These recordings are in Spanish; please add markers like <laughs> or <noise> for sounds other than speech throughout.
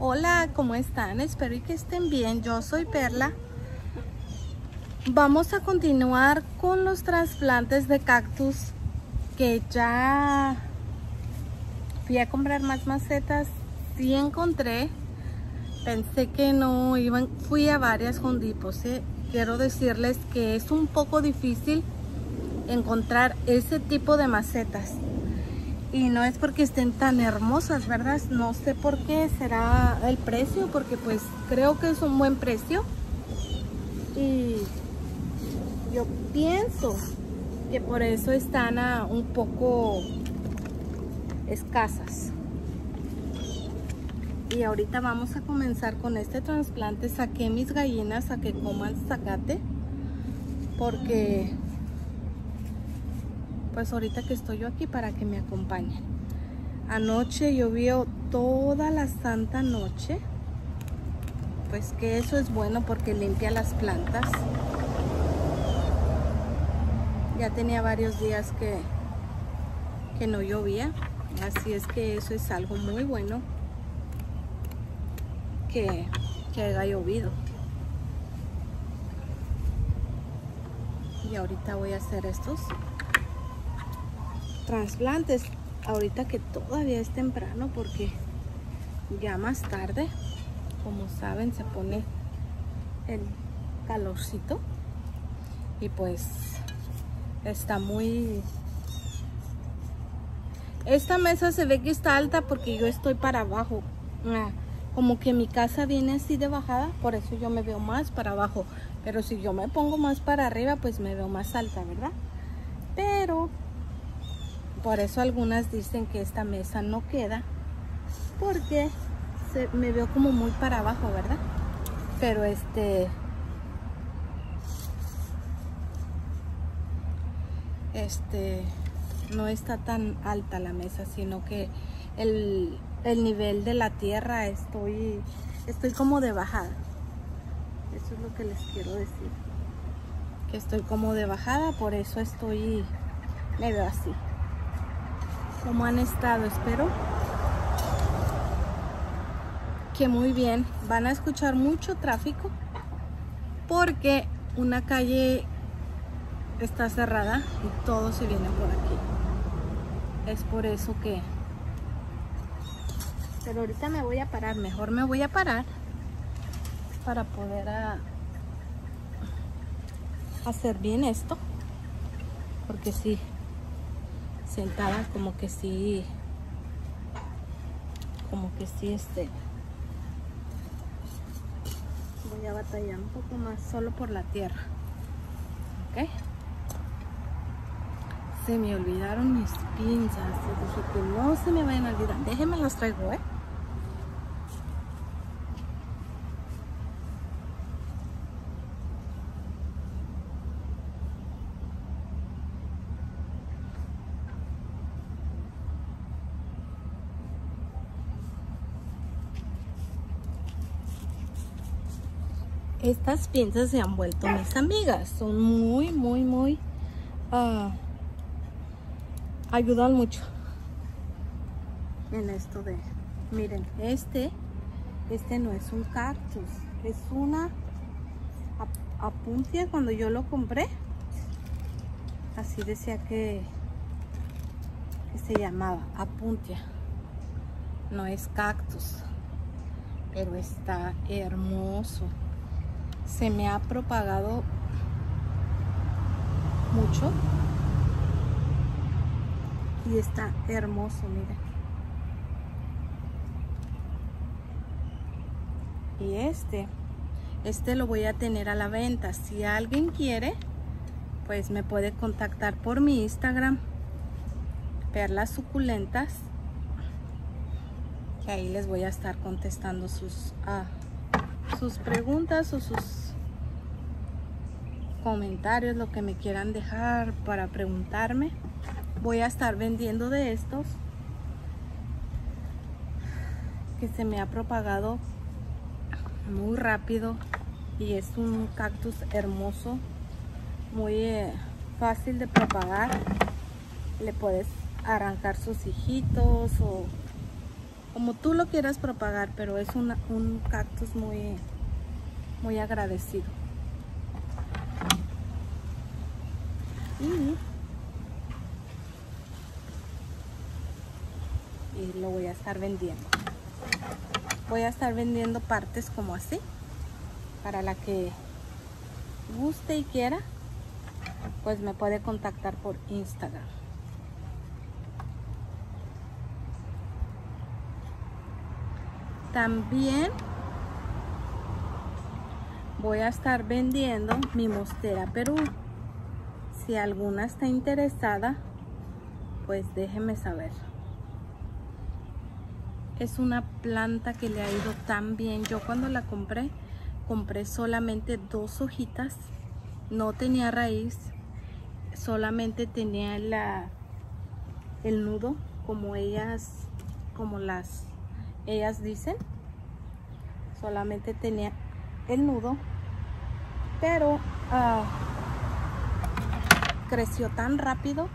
Hola, ¿cómo están? Espero que estén bien. Yo soy Perla. Vamos a continuar con los trasplantes de cactus que ya fui a comprar más macetas. Sí encontré. Pensé que no iban. Fui a varias Hondipos. ¿eh? Quiero decirles que es un poco difícil encontrar ese tipo de macetas y no es porque estén tan hermosas, ¿verdad? No sé por qué será el precio, porque pues creo que es un buen precio. Y yo pienso que por eso están un poco escasas. Y ahorita vamos a comenzar con este trasplante. Saqué mis gallinas a que coman zacate. Porque pues ahorita que estoy yo aquí para que me acompañen. Anoche llovió toda la santa noche. Pues que eso es bueno porque limpia las plantas. Ya tenía varios días que, que no llovía. Así es que eso es algo muy bueno que, que haya llovido. Y ahorita voy a hacer estos trasplantes. Ahorita que todavía es temprano porque ya más tarde como saben se pone el calorcito. Y pues está muy esta mesa se ve que está alta porque yo estoy para abajo. Ah, como que mi casa viene así de bajada por eso yo me veo más para abajo. Pero si yo me pongo más para arriba pues me veo más alta verdad pero por eso algunas dicen que esta mesa no queda. Porque se, me veo como muy para abajo, ¿verdad? Pero este... Este... No está tan alta la mesa, sino que el, el nivel de la tierra estoy... Estoy como de bajada. Eso es lo que les quiero decir. Que estoy como de bajada, por eso estoy... Me veo así cómo han estado. Espero que muy bien. Van a escuchar mucho tráfico porque una calle está cerrada y todo se viene por aquí. Es por eso que... Pero ahorita me voy a parar. Mejor me voy a parar para poder hacer bien esto. Porque sí, sentada como que sí como que sí este voy a batallar un poco más solo por la tierra ok se me olvidaron mis pinzas dije que no se me vayan a olvidar. Déjenme las traigo eh estas pinzas se han vuelto mis amigas. Son muy, muy, muy... Uh, ayudan mucho en esto de... Miren, este, este no es un cactus. Es una apuntia cuando yo lo compré. Así decía que, que se llamaba apuntia. No es cactus. Pero está hermoso se me ha propagado mucho. Y está hermoso miren y este este lo voy a tener a la venta. Si alguien quiere pues me puede contactar por mi instagram perlas suculentas que ahí les voy a estar contestando sus ah, sus preguntas o sus comentarios, lo que me quieran dejar para preguntarme. Voy a estar vendiendo de estos que se me ha propagado muy rápido y es un cactus hermoso, muy eh, fácil de propagar. Le puedes arrancar sus hijitos o, como tú lo quieras propagar, pero es un cactus muy, muy agradecido. Y lo voy a estar vendiendo. Voy a estar vendiendo partes como así, para la que guste y quiera, pues me puede contactar por Instagram. También voy a estar vendiendo mi mostera Perú. Si alguna está interesada, pues déjenme saber. Es una planta que le ha ido tan bien. Yo cuando la compré, compré solamente dos hojitas. No tenía raíz. Solamente tenía la, el nudo, como ellas, como las ellas dicen. Solamente tenía el nudo. Pero ah, creció tan rápido.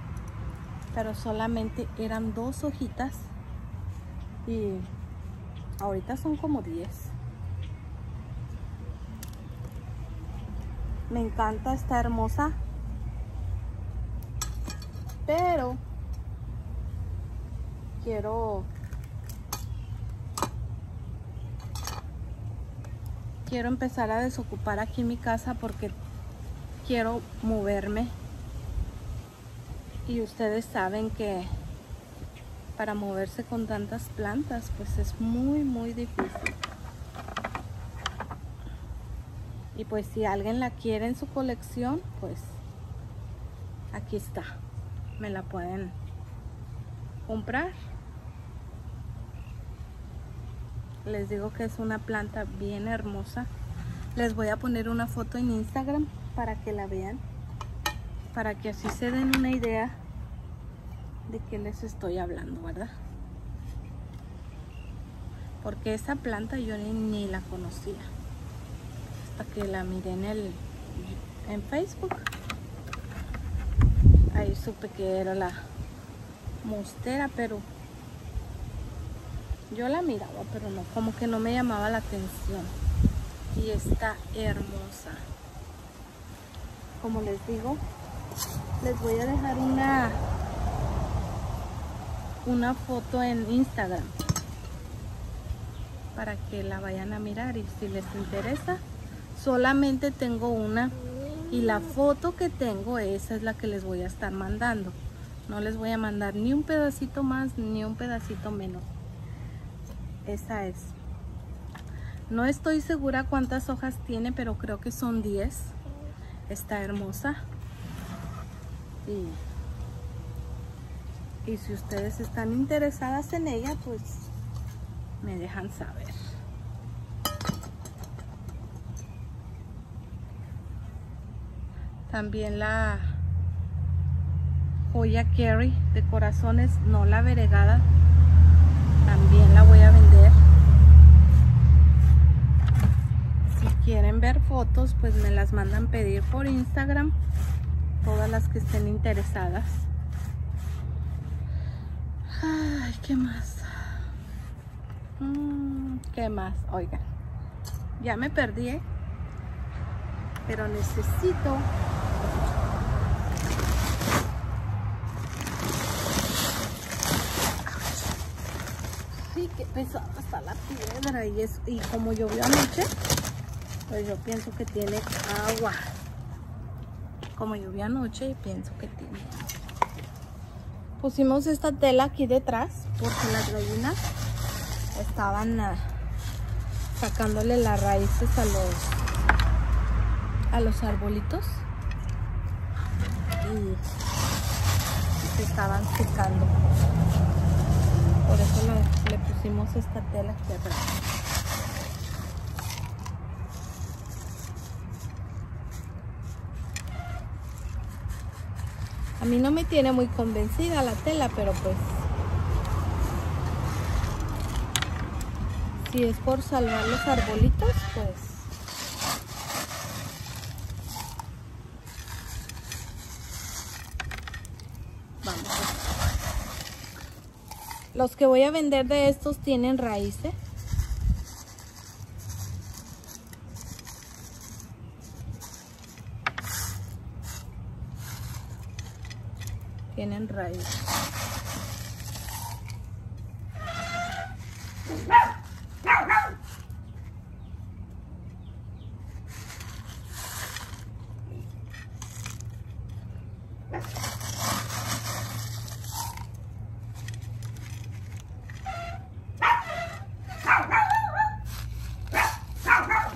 Pero solamente eran dos hojitas. Y ahorita son como 10. Me encanta, está hermosa. Pero quiero quiero empezar a desocupar aquí mi casa porque quiero moverme. Y ustedes saben que para moverse con tantas plantas pues es muy muy difícil. Y pues si alguien la quiere en su colección pues aquí está. Me la pueden comprar les digo que es una planta bien hermosa. Les voy a poner una foto en Instagram para que la vean para que así se den una idea de qué les estoy hablando verdad porque esa planta yo ni, la conocía. Hasta que la miré en el en Facebook. Ahí supe que era la mostera pero yo la miraba, pero no, como que no me llamaba la atención. Y está hermosa. Como les digo, les voy a dejar una una foto en Instagram para que la vayan a mirar y si les interesa solamente tengo una y la foto que tengo esa es la que les voy a estar mandando no les voy a mandar ni un pedacito más ni un pedacito menos esa es. No estoy segura cuántas hojas tiene pero creo que son 10 está hermosa. Y, y si ustedes están interesadas en ella pues me dejan saber. También la joya Kerry de corazones no la veregada. También la voy a vender si quieren ver fotos pues me las mandan pedir por Instagram todas las que estén interesadas. Ay qué más mm, qué más oigan ya me perdí ¿eh? pero necesito que pesada está la piedra y, es, y como llovió anoche, pues yo pienso que tiene agua. Como llovió anoche, pienso que tiene. Pusimos esta tela aquí detrás porque las gallinas estaban ah, sacándole las raíces a los a los arbolitos y se estaban secando por eso le, pusimos esta tela aquí atrás a mí no me tiene muy convencida la tela pero pues si es por salvar los arbolitos pues Los que voy a vender de estos tienen raíces. Tienen raíces.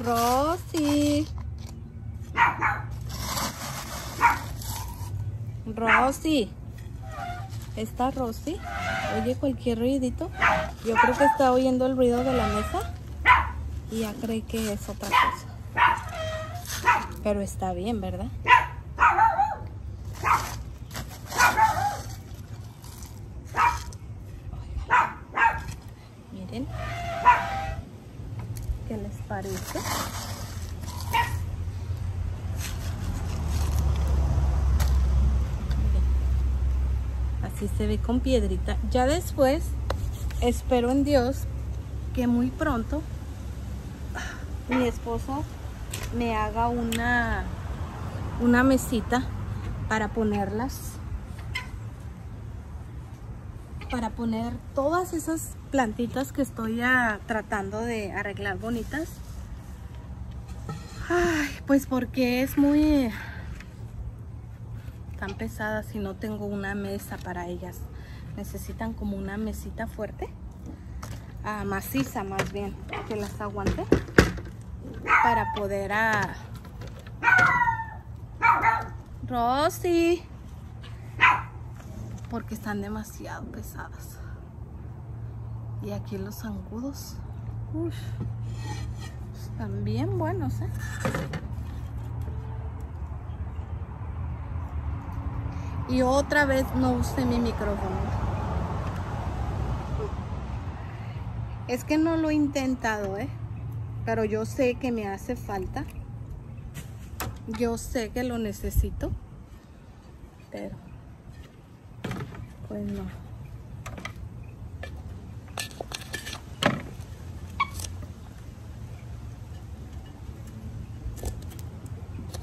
Rosy. Rosy. ¿Está Rosy? Oye cualquier ruidito. Yo creo que está oyendo el ruido de la mesa. Y ya cree que es otra cosa. Pero está bien, ¿verdad? Miren. ¿Qué les parece? Así se ve con piedrita. Ya después, espero en Dios que muy pronto mi esposo me haga una, una mesita para ponerlas. Para poner todas esas plantitas que estoy a, tratando de arreglar bonitas. Ay, pues porque es muy pesadas y no tengo una mesa para ellas. Necesitan como una mesita fuerte. Ah, maciza más bien, que las aguante. Para poder a... Rosy. Porque están demasiado pesadas. Y aquí los zancudos. Uf, están bien buenos, ¿eh? Y otra vez no usé mi micrófono. Es que no lo he intentado, ¿eh? Pero yo sé que me hace falta. Yo sé que lo necesito. Pero, pues no.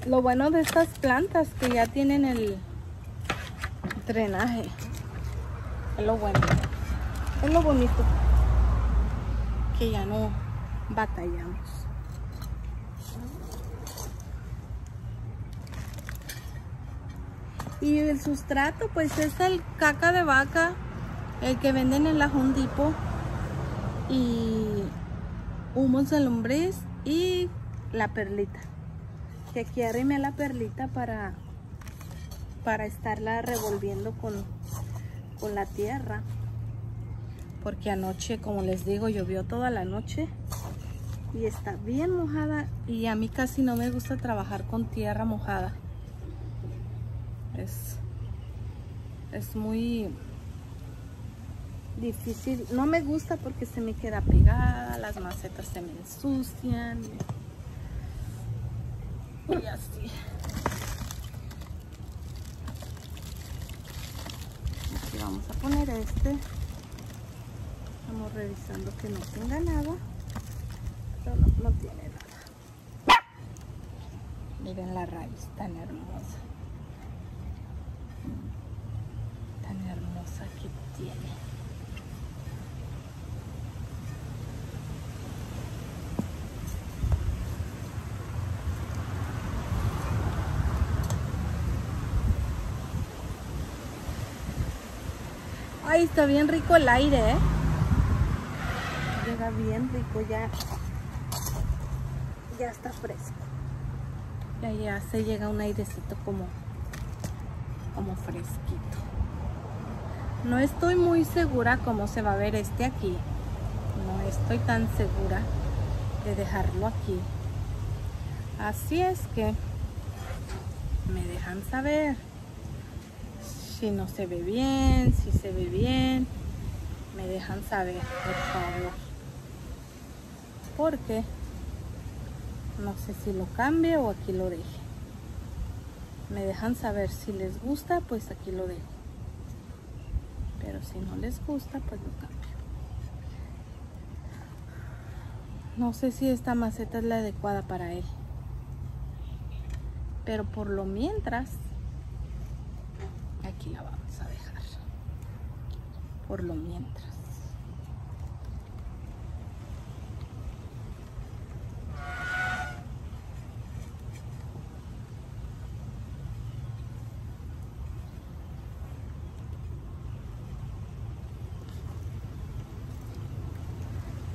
Lo bueno de estas plantas que ya tienen el drenaje. Es lo bueno. Es lo bonito. Que ya no batallamos. Y el sustrato pues es el caca de vaca. El que venden en la Hondipo. Y humos de lombriz y la perlita. Que aquí arrime la perlita para para estarla revolviendo con, con la tierra. Porque anoche como les digo llovió toda la noche y está bien mojada. Y a mí casi no me gusta trabajar con tierra mojada. Es es muy difícil. No me gusta porque se me queda pegada las macetas se me ensucian. Y así vamos a poner este. Estamos revisando que no tenga nada. Pero no, no tiene nada. Miren la raíz tan hermosa. Tan hermosa que tiene Ay, está bien rico el aire, ¿eh? Llega bien rico, ya, ya está fresco. Ya, ya se llega un airecito como, como fresquito. No estoy muy segura cómo se va a ver este aquí. No estoy tan segura de dejarlo aquí. Así es que me dejan saber si no se ve bien, si se ve bien, me dejan saber, por favor. Porque no sé si lo cambie o aquí lo deje. Me dejan saber si les gusta, pues aquí lo dejo. Pero si no les gusta, pues lo cambio. No sé si esta maceta es la adecuada para él. Pero por lo mientras, aquí la vamos a dejar. Por lo mientras.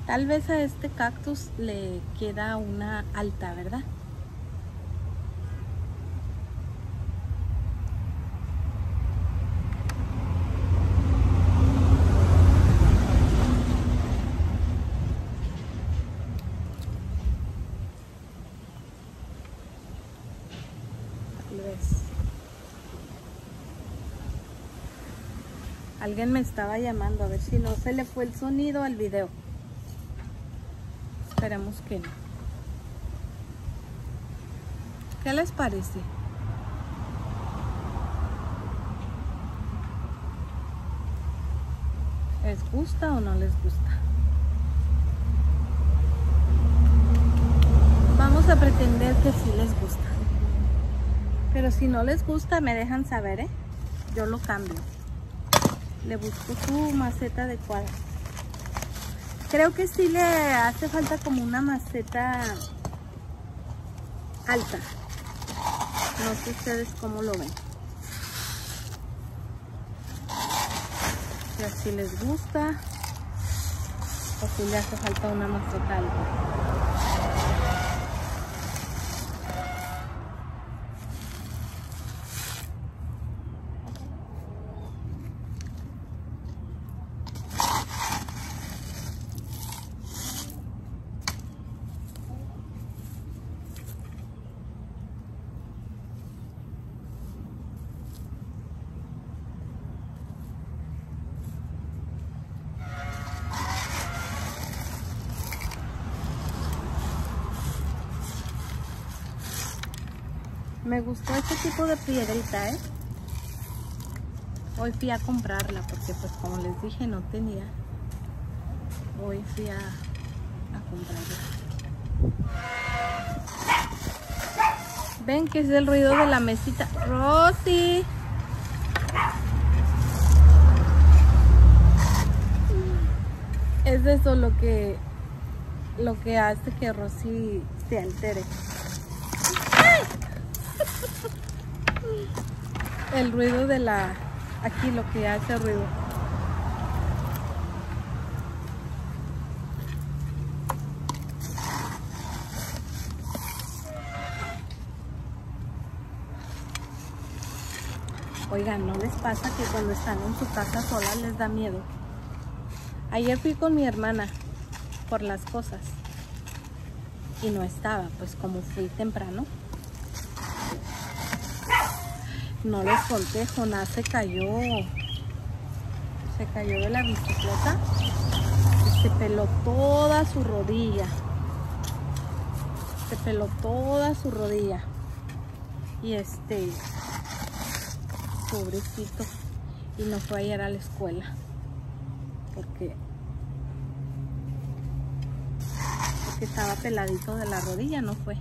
Tal vez a este cactus le queda una alta, ¿verdad? Alguien me estaba llamando a ver si no se le fue el sonido al video. Esperemos que no. ¿Qué les parece? ¿Les gusta o no les gusta? Vamos a pretender que sí les gusta. Pero si no les gusta, me dejan saber, ¿eh? Yo lo cambio. Le busco su maceta adecuada. Creo que sí le hace falta como una maceta alta. No sé ustedes cómo lo ven. Si les gusta o si le hace falta una maceta alta. Me gustó este tipo de piedrita, ¿eh? Hoy fui a comprarla porque pues como les dije no tenía. Hoy fui a, a comprarla. Ven que es el ruido de la mesita. Rosy. Es eso lo que lo que hace que Rosy se altere. El ruido de la aquí lo que hace ruido Oigan, ¿no les pasa que cuando están en su casa sola les da miedo? Ayer fui con mi hermana por las cosas y no estaba, pues como fui temprano, no les conté, Jonás se cayó, se cayó de la bicicleta se peló toda su rodilla. Se peló toda su rodilla. Y este, pobrecito, y no fue ayer a la escuela. Porque, porque estaba peladito de la rodilla, no fue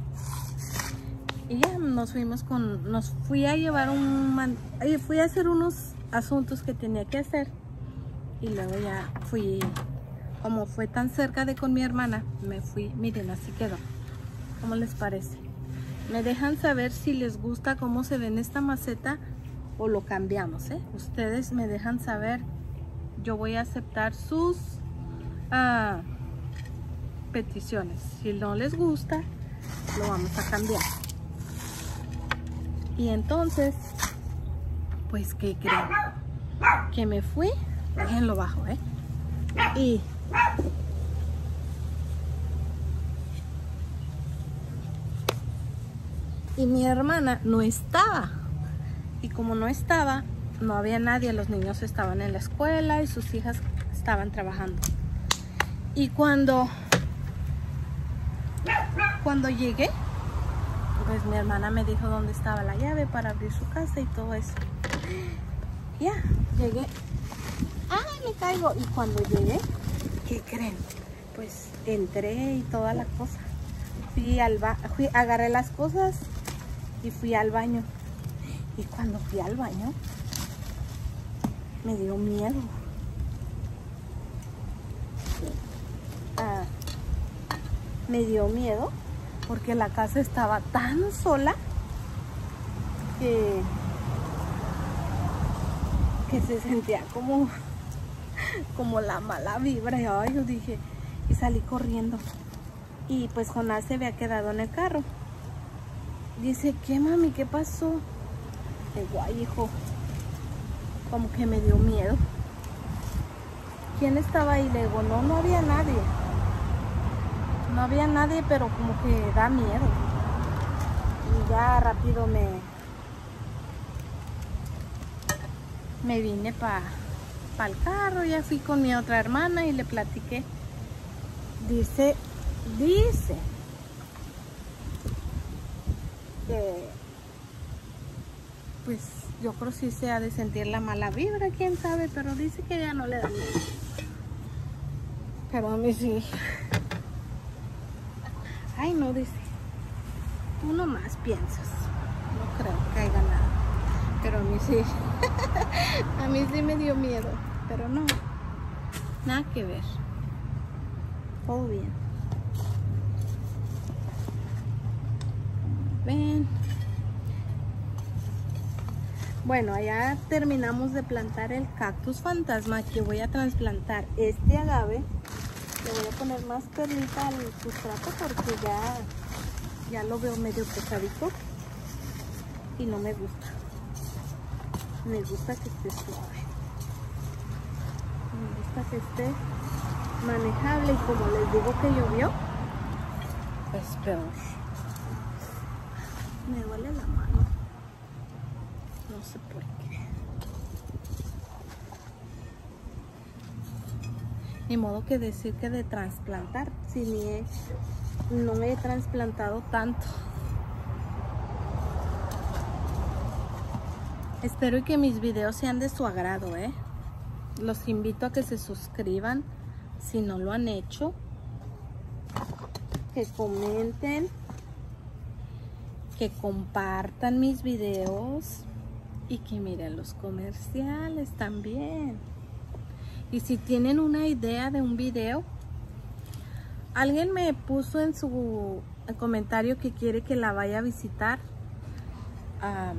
y ya nos fuimos con, nos fui a llevar un, fui a hacer unos asuntos que tenía que hacer y luego ya fui, como fue tan cerca de con mi hermana, me fui, miren así quedó, ¿cómo les parece? Me dejan saber si les gusta cómo se ve en esta maceta o lo cambiamos, ¿eh? Ustedes me dejan saber, yo voy a aceptar sus ah, peticiones, si no les gusta, lo vamos a cambiar. Y entonces, pues, ¿qué creen? Que me fui, lo bajo, ¿eh? Y... Y mi hermana no estaba. Y como no estaba, no había nadie. Los niños estaban en la escuela y sus hijas estaban trabajando. Y cuando... Cuando llegué, pues mi hermana me dijo dónde estaba la llave para abrir su casa y todo eso. <gasps> Ya, llegué. ¡ay, me caigo! Y cuando llegué, ¿qué creen? Pues entré y toda la cosa. Fui al ba fui, agarré las cosas y fui al baño. Y cuando fui al baño, me dio miedo. Ah, me dio miedo porque la casa estaba tan sola que, se sentía como, como la mala vibra. Y ay, yo dije, y salí corriendo. Y pues Jonás se había quedado en el carro. Dice, ¿qué mami? ¿Qué pasó? De guay, hijo. Como que me dio miedo. ¿Quién estaba ahí? Le digo, no, no había nadie. No había nadie, pero como que da miedo. Y ya rápido me... Me vine para pa el carro, ya fui con mi otra hermana y le platiqué. Dice, dice que pues yo creo sí se ha de sentir la mala vibra, quién sabe, pero dice que ya no le da miedo. Pero a mí sí. Ay, no, dice. Tú nomás piensas. No creo que haya nada. Pero a mí sí. <laughs> a mí sí me dio miedo. Pero no. Nada que ver. Todo bien. Ven. Bueno, allá terminamos de plantar el cactus fantasma que voy a trasplantar este agave voy a poner más perlita al sustrato porque ya, ya lo veo medio pesadito y no me gusta. Me gusta que esté suave. Me gusta que esté manejable y como les digo que llovió, es peor. Me duele la mano. No sé por qué. Ni modo que decir que de trasplantar, si ni he, no he trasplantado tanto. Espero que mis videos sean de su agrado, ¿eh? Los invito a que se suscriban si no lo han hecho. Que comenten. Que compartan mis videos. Y que miren los comerciales también. Y si tienen una idea de un video, alguien me puso en su comentario que quiere que la vaya a visitar. a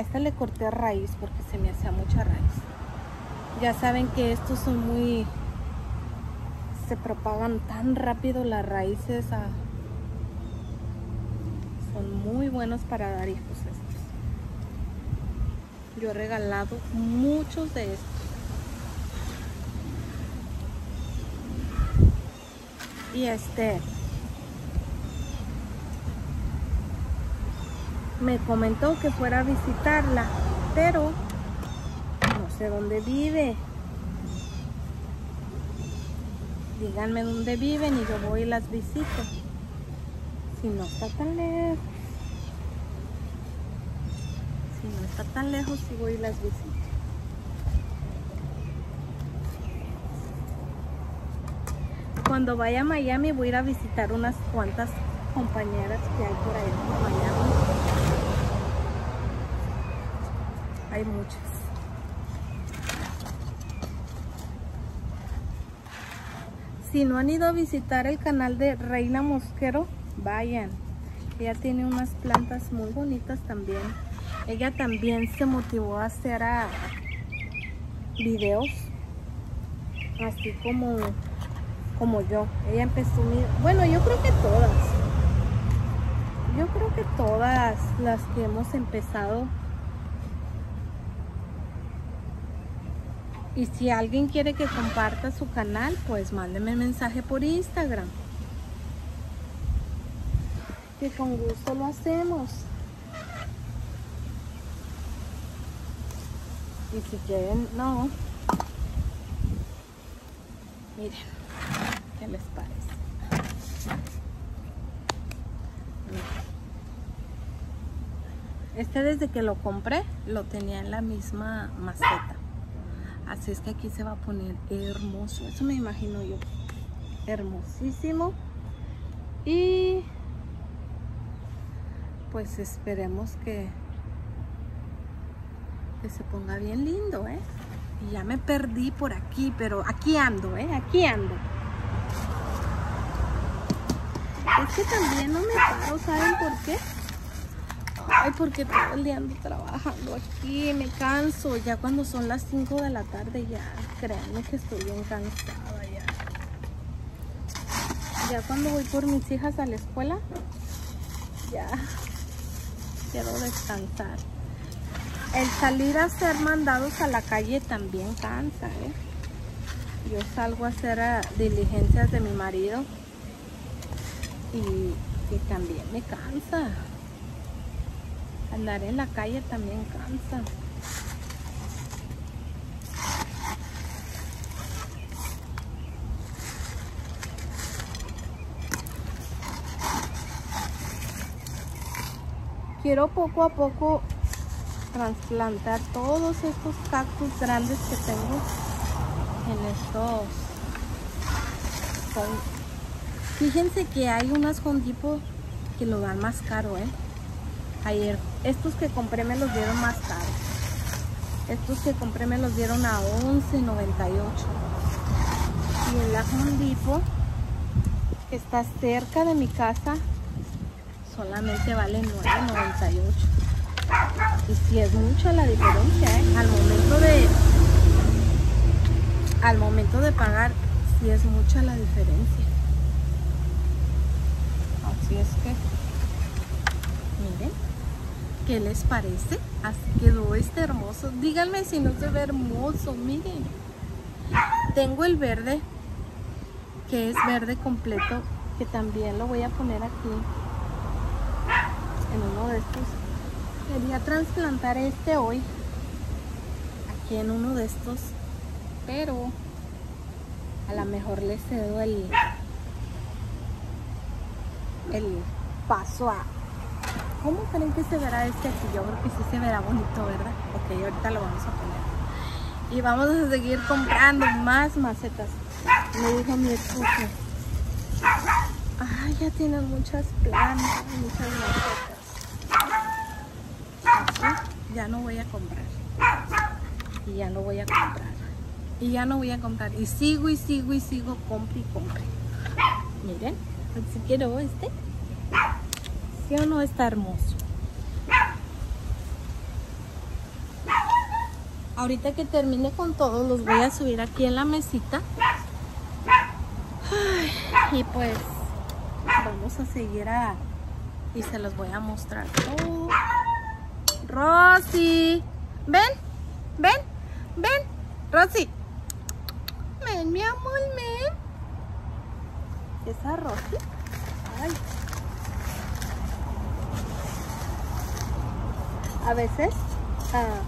esta le corté raíz porque se me hacía mucha raíz. Ya saben que estos son muy... Se propagan tan rápido las raíces. son muy buenos para dar hijos estos. Yo he regalado muchos de estos. Y este me comentó que fuera a visitarla pero no sé dónde vive. Díganme dónde viven y yo voy y las visito. Si no está tan lejos si no está tan lejos si voy y las visito cuando vaya a Miami voy a ir a visitar unas cuantas compañeras que hay por ahí en Miami. Hay muchas. Si no han ido a visitar el canal de Reina Mosquero, vayan. Ella tiene unas plantas muy bonitas también. Ella también se motivó a hacer a videos así como como yo. Ella empezó. Bueno, yo creo que todas. Yo creo que todas las que hemos empezado. Y si alguien quiere que comparta su canal, pues mándeme mensaje por Instagram. Que con gusto lo hacemos. Y si quieren, no. Miren. ¿Qué les parece? Este desde que lo compré lo tenía en la misma maceta. Así es que aquí se va a poner hermoso. Eso me imagino yo. Hermosísimo. Y pues esperemos que, que se ponga bien lindo, ¿eh? Y ya me perdí por aquí, pero aquí ando, ¿eh? Aquí ando. Es que también no me paro, ¿saben por qué? Ay, porque todo el día ando trabajando aquí, me canso. Ya cuando son las 5 de la tarde, ya créanme que estoy bien cansada ya. Ya cuando voy por mis hijas a la escuela, ya quiero descansar. El salir a hacer mandados a la calle también cansa, ¿eh? Yo salgo a hacer ah, diligencias de mi marido y, y también me cansa. Andar en la calle también cansa. Quiero poco a poco trasplantar todos estos cactus grandes que tengo en estos fíjense que hay unas con tipo que lo dan más caro eh ayer estos que compré me los dieron más caros estos que compré me los dieron a 11.98 y el ajondipo que está cerca de mi casa solamente vale 9.98 y si es mucha la diferencia ¿eh? al momento de al momento de pagar si es mucha la diferencia es que miren ¿qué les parece? así quedó este hermoso. Díganme si no se ve hermoso miren. Tengo el verde que es verde completo que también lo voy a poner aquí en uno de estos. Quería trasplantar este hoy aquí en uno de estos pero a lo mejor le cedo el el paso a ¿cómo creen que se verá este aquí? yo creo que sí se verá bonito ¿verdad? ok, ahorita lo vamos a poner y vamos a seguir comprando más macetas me dijo mi esposo ay ya tienen muchas plantas muchas macetas ya no voy a comprar. Y ya no voy a comprar. Y ya no voy a comprar. Y sigo y sigo y sigo, compre y compre. Miren, si quiero este. ¿Sí o no está hermoso? Ahorita que termine con todo, los voy a subir aquí en la mesita. y pues vamos a seguir a... Y se los voy a mostrar todo. Rosy. Ven, ven, ven. Rosy. Ven, mi amor, ven. ¿Esa Rosy? Ay. A veces uh,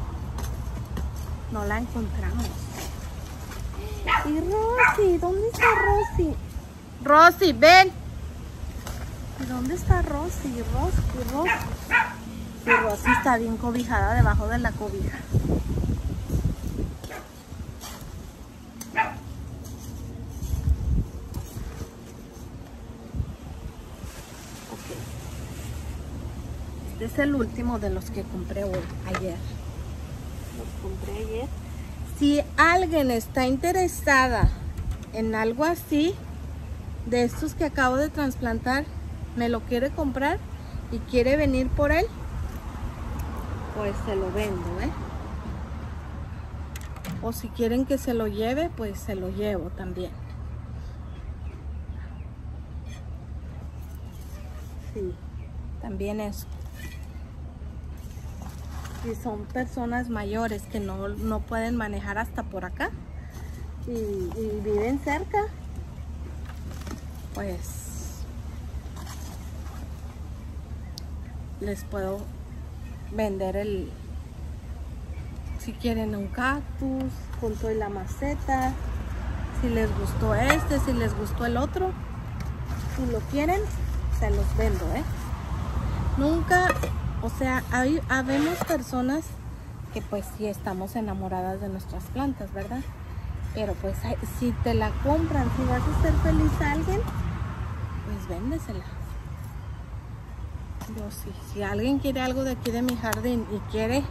no la encontramos. Y Rosy, ¿dónde está Rosy? Rosy, ven. ¿Y dónde está Rosy? Rosy, Rosy. Y Rosy está bien cobijada debajo de la cobija. Es el último de los que compré hoy, ayer. Los compré ayer. Si alguien está interesada en algo así, de estos que acabo de trasplantar, me lo quiere comprar y quiere venir por él, pues se lo vendo, ¿eh? O si quieren que se lo lleve, pues se lo llevo también. Sí, también eso. Si son personas mayores que no, pueden manejar hasta por acá y, y viven cerca, pues les puedo vender el si quieren un cactus junto y la maceta si les gustó este si les gustó el otro si lo quieren se los vendo ¿eh? nunca o sea hay habemos personas que pues sí estamos enamoradas de nuestras plantas, ¿verdad? Pero pues si te la compran, si vas a hacer feliz a alguien, pues véndesela. Yo sí, si alguien quiere algo de aquí de mi jardín y quiere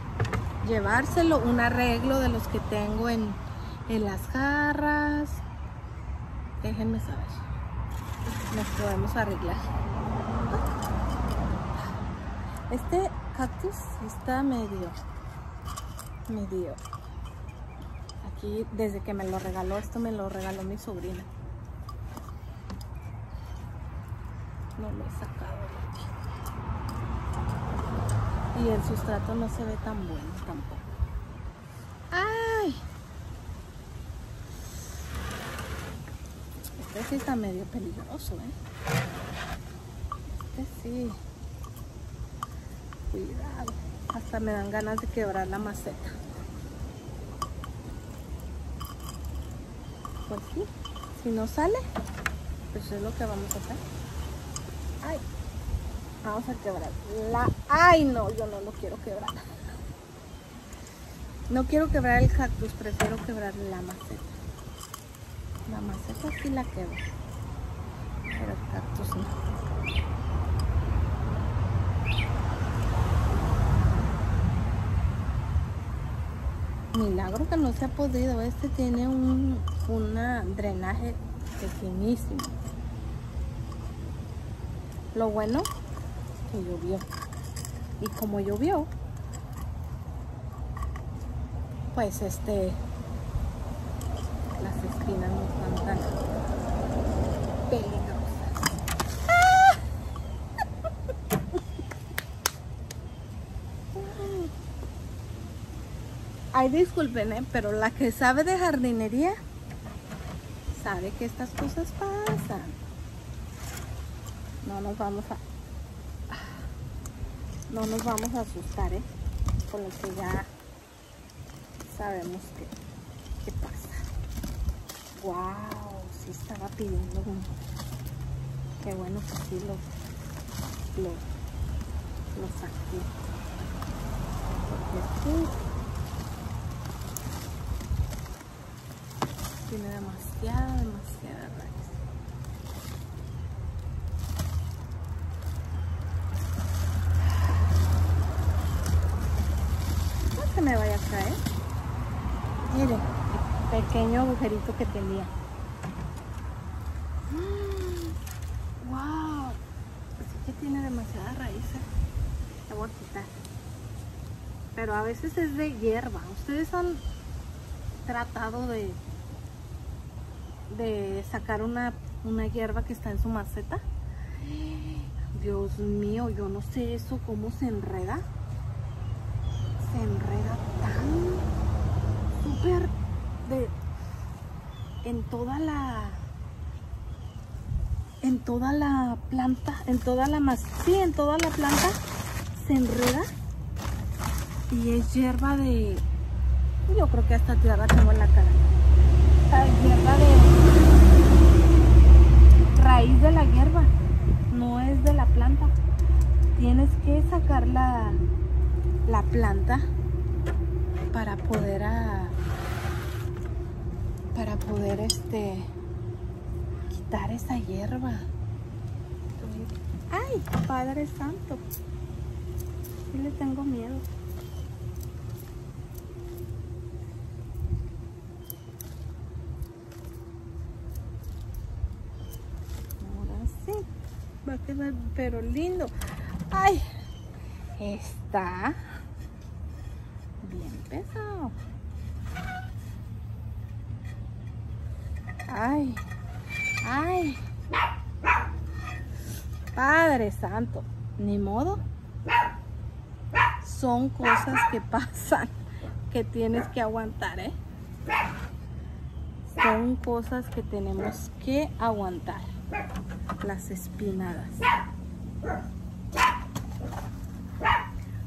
llevárselo, un arreglo de los que tengo en, en las jarras, déjenme saber. Nos podemos arreglar. Este cactus está medio, medio. Aquí, desde que me lo regaló, esto me lo regaló mi sobrina. No lo he sacado. Y el sustrato no se ve tan bueno tampoco. ¡Ay! Este sí está medio peligroso, ¿eh? Este sí. Cuidado. Hasta me dan ganas de quebrar la maceta. Pues sí. Si no sale, pues es lo que vamos a hacer. Ay. Vamos a quebrar la... Ay, no, yo no lo quiero quebrar. No quiero quebrar el cactus, prefiero quebrar la maceta. La maceta sí la quebro. Pero el cactus no. Milagro que no se ha podido. Este tiene un una drenaje finísimo. Lo bueno que llovió. Y como llovió, pues este las espinas no están tan peligrosas. Disculpen, ¿eh? pero la que sabe de jardinería sabe que estas cosas pasan. No nos vamos a... No nos vamos a asustar, ¿eh? Por lo que ya sabemos que, qué pasa. ¡Wow! Sí estaba pidiendo un... Qué bueno que sí lo, lo, lo saqué. Tiene demasiada, demasiada raíz. No se me vaya a caer. Miren, pequeño agujerito que tenía. ¡Wow! Así que tiene demasiadas raíces. La voy. Pero a veces es de hierba. Ustedes han tratado de de sacar una, una hierba que está en su maceta. Dios mío, yo no sé eso cómo se enreda. Se enreda tan súper de en toda la en toda la planta, en toda la más sí, en toda la planta se enreda y es hierba de yo creo que hasta tierra tengo en la cara hierba de raíz de la hierba, no es de la planta. Tienes que sacar la, la planta para poder a, para poder este quitar esa hierba. Ay, Padre Santo. Sí le tengo miedo. Va a quedar pero lindo. Ay está bien pesado. Ay ay. Padre santo ni modo. Son cosas que pasan que tienes que aguantar ¿eh? son cosas que tenemos que aguantar las espinadas.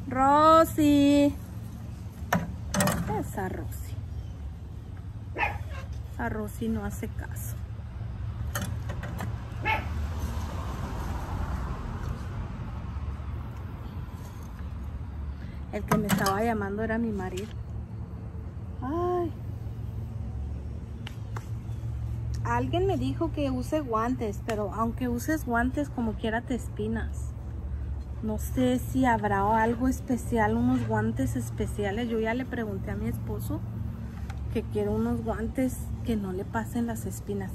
Rosy. Esa Rosy. A Rosy no hace caso. El que me estaba llamando era mi marido. Ay. Alguien me dijo que use guantes, pero aunque uses guantes como quiera te espinas. No sé si habrá algo especial, unos guantes especiales. Yo ya le pregunté a mi esposo que quiero unos guantes que no le pasen las espinas.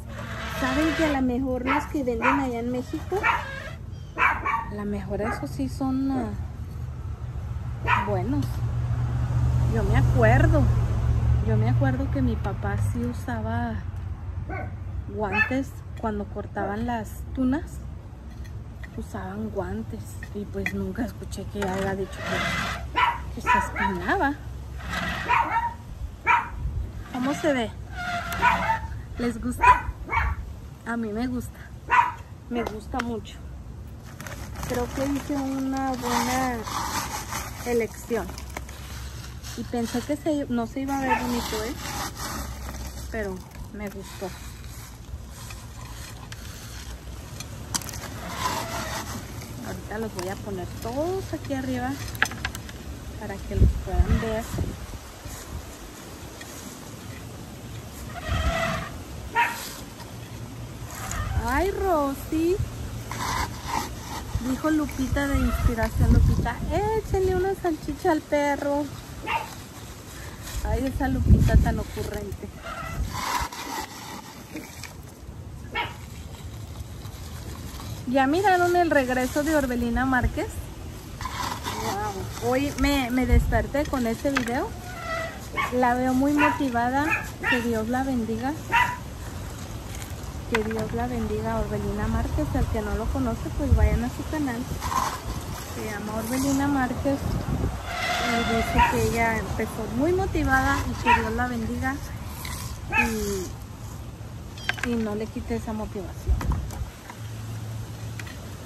¿Saben que a lo mejor los que venden allá en México, a lo mejor esos sí son uh, buenos? Yo me acuerdo, yo me acuerdo que mi papá sí usaba guantes cuando cortaban las tunas usaban guantes y pues nunca escuché que haya dicho que, se espinaba. ¿Cómo se ve? ¿Les gusta? A mí me gusta. Me gusta mucho. Creo que hice una buena elección. Y pensé que no se iba a ver bonito, ¿eh? Pero me gustó. Los voy a poner todos aquí arriba para que los puedan ver. Ay, Rosy. Dijo Lupita de inspiración, Lupita, échenle una salchicha al perro. Ay, esa Lupita tan ocurrente. ¿Ya miraron el regreso de Orbelina Márquez? Hoy me, me desperté con este video. La veo muy motivada. Que Dios la bendiga. Que Dios la bendiga Orbelina Márquez. El que no lo conoce, pues vayan a su canal. Se llama Orbelina Márquez. Y dice que ella empezó muy motivada y que Dios la bendiga. Y, y no le quite esa motivación.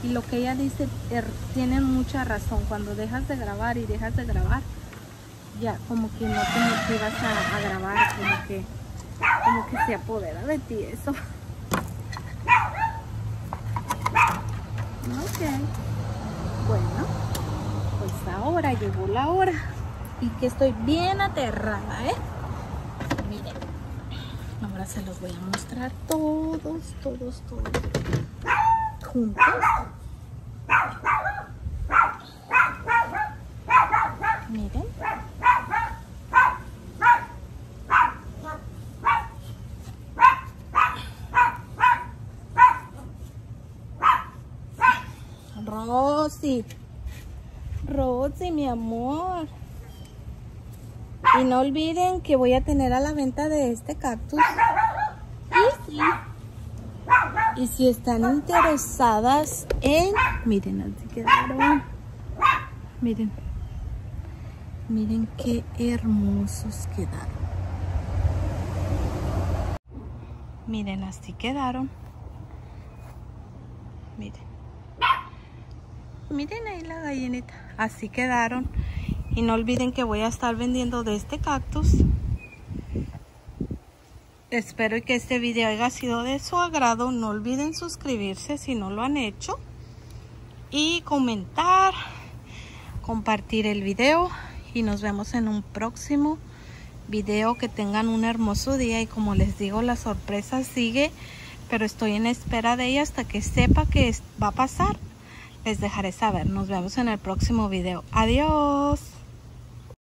Y lo que ella dice er, tiene mucha razón. Cuando dejas de grabar y dejas de grabar, ya como que no te motivas a, grabar, como que, como que se apodera de ti eso. <laughs> Ok. Bueno, pues ahora llegó la hora. Y que estoy bien aterrada, ¿eh? Miren. Ahora se los voy a mostrar todos, todos, todos. Juntos. Miren. Rosy. Rosy, mi amor. Y no olviden que voy a tener a la venta de este cactus. Y si están interesadas en... Miren, así quedaron. Miren. Miren qué hermosos quedaron. Miren, así quedaron. Miren. Miren ahí la gallinita. Así quedaron. Y no olviden que voy a estar vendiendo de este cactus. Espero que este video haya sido de su agrado. No olviden suscribirse si no lo han hecho. Y comentar, compartir el video. Y nos vemos en un próximo video. Que tengan un hermoso día. Y como les digo, la sorpresa sigue. Pero estoy en espera de ella hasta que sepa que va a pasar. Les dejaré saber. Nos vemos en el próximo video. Adiós.